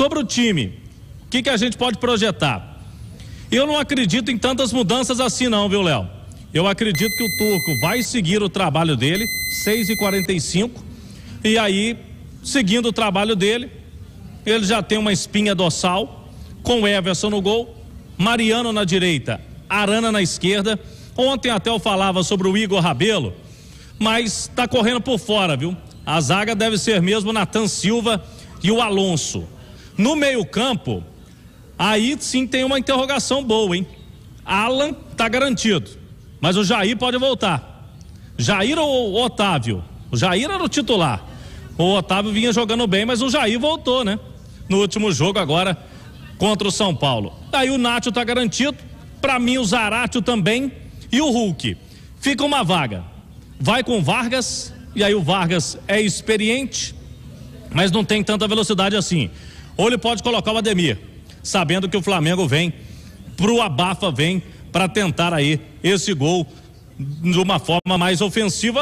Sobre o time, o que, que a gente pode projetar? Eu não acredito em tantas mudanças assim, não, viu, Léo? Eu acredito que o Turco vai seguir o trabalho dele, 6 e 45 aí, seguindo o trabalho dele, ele já tem uma espinha dorsal, com Everson no gol, Mariano na direita, Arana na esquerda. Ontem até eu falava sobre o Igor Rabelo, mas está correndo por fora, viu? A zaga deve ser mesmo Natan Silva e o Alonso. No meio-campo, aí sim tem uma interrogação boa, hein? Alan tá garantido, mas o Jair pode voltar. Jair ou Otávio? O Jair era o titular. O Otávio vinha jogando bem, mas o Jair voltou, né? No último jogo agora contra o São Paulo. Aí o Nacho tá garantido. Para mim o Zaratio também e o Hulk. Fica uma vaga. Vai com Vargas e aí o Vargas é experiente, mas não tem tanta velocidade assim. Ou ele pode colocar o Ademir, sabendo que o Flamengo vem pro abafa vem para tentar aí esse gol de uma forma mais ofensiva.